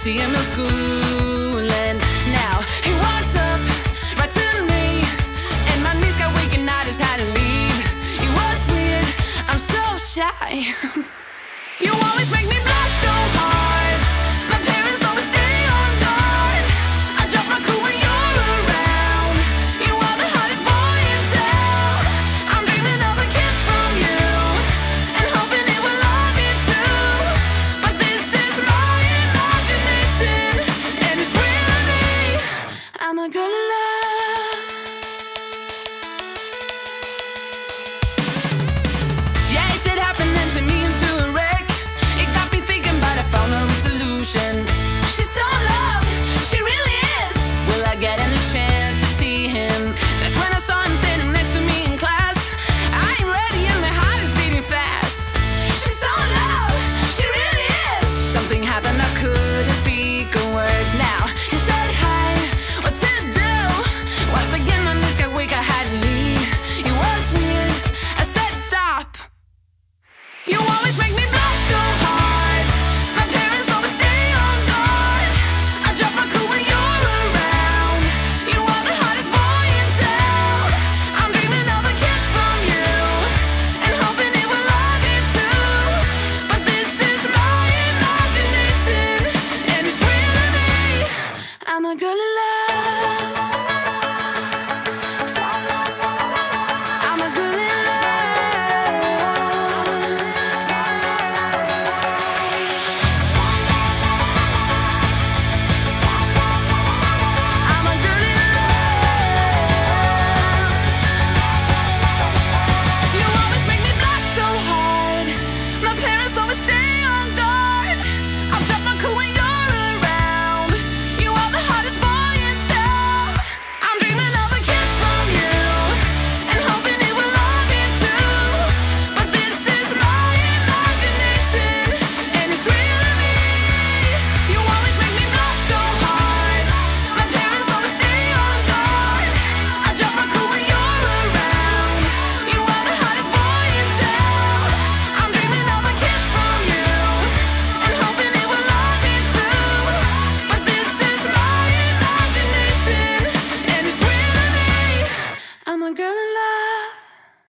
see him in school and now he walked up right to me and my knees got weak and I just had to leave. It was weird. I'm so shy. you always make me.